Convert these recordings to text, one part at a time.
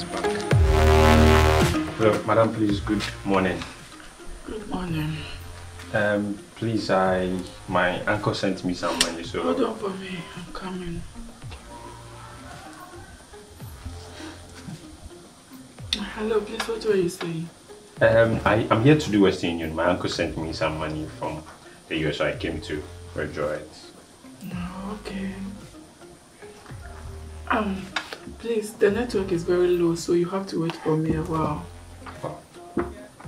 To this bank. Hello, madam, please, good morning. Good morning. Um, please, I, my uncle sent me some money, so... Hold on for me, I'm coming. Hello, please, what were you saying? Um, I, I'm here to do Western Union. My uncle sent me some money from the US, so I came to withdraw it. Oh, okay. Um, please, the network is very low, so you have to wait for me a while.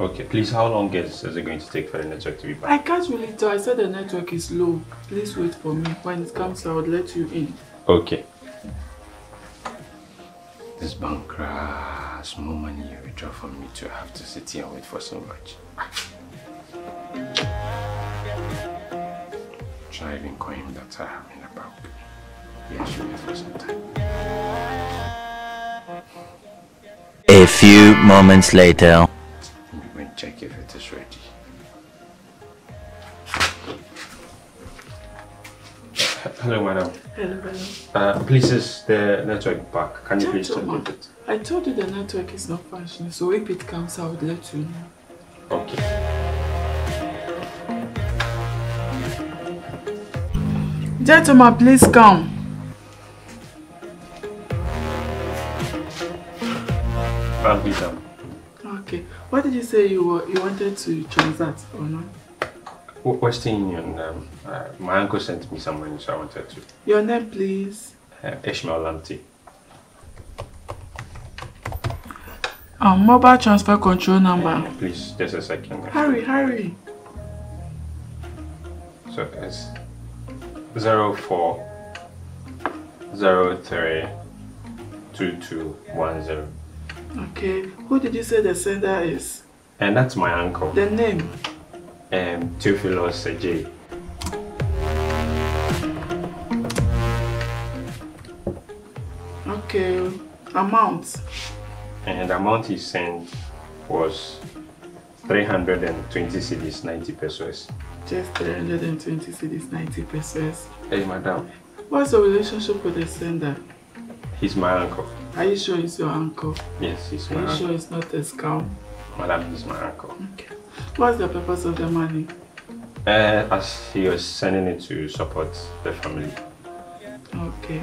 Okay, please, how long is, is it going to take for the network to be back? I can't really tell. I said the network is low. Please wait for me. When it comes, I will let you in. Okay. This bank uh, small money you withdraw from me to have to sit here and wait for so much. Try even coin that I have A few moments later. Let me check if it is ready. Hello, madam. Hello, hello. Uh, please, is the network back? Can you please check it? I told you the network is not functioning, so if it comes, I would let you know. Okay. Gentlemen, please come. I'll be done. Okay. What did you say you were, you wanted to transact or not? W- Western Union, um, uh, my uncle sent me some money, so I wanted to. Your name, please. Uh, Ishmael Lamptey. Um, mobile transfer control number. Please, just a second. Hurry, hurry. So it's zero four zero three two two one zero, Okay. Who did you say the sender is? and that's my uncle, The name. um, Theophilus J. Okay. Amount. And the amount he sent was 320 cedis, 90 pesos. Just 320 cedis, 90 pesos. Hey, madam, What's the relationship with the sender? He's my uncle. Are you sure it's your uncle? Yes, he's my Are you uncle. sure it's not a scam? Madam, he's my uncle. Okay. What's the purpose of the money? Uh, as he was sending it to support the family. Okay.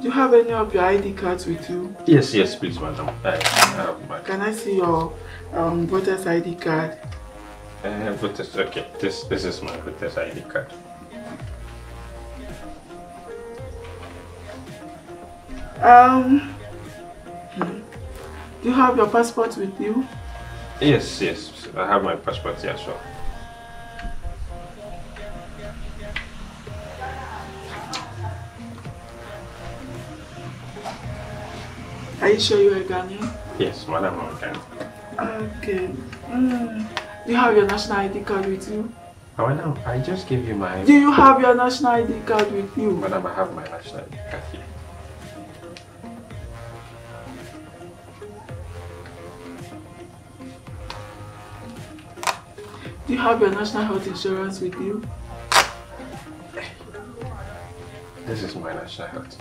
Do you have any of your ID cards with you? Yes, yes, please, madam. Uh, uh, my, Can I see your um, voter's ID card? uh, voters, okay, this this is my voter's ID card. Um, do you have your passport with you? Yes, yes, I have my passport here well. Are you sure you're a Ghanaian? Yes, madam, I'm kind. Okay. Mm. Do you have your national ID card with you? Oh, madam, I just gave you my. Do you have your national ID card with you? Madam, I have my national ID card here. Do you have your national health insurance with you? This is my national health.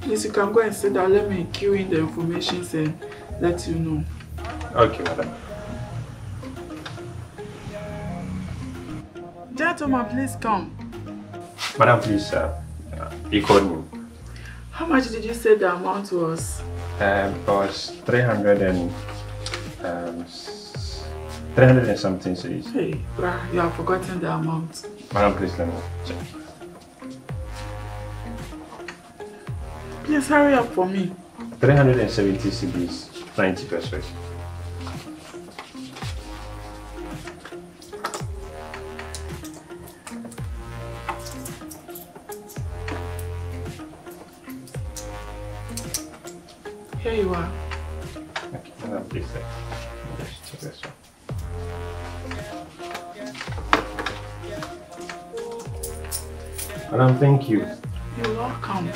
Please, you can go and sit down. Let me queue in the information and let you know. Okay, madam. Gentlemen, please come. Madam, please, uh, uh, you called me. How much did you say the amount was? Um, it was 300 and, um, 300 and something cities. Hey, bruh, you have forgotten the amount. Madam, please let me check. Please hurry up for me. 370 cedis, 90 pesos. Here you are. Okay, madam, please. uh, Just check this one. Madam, thank you. You're welcome.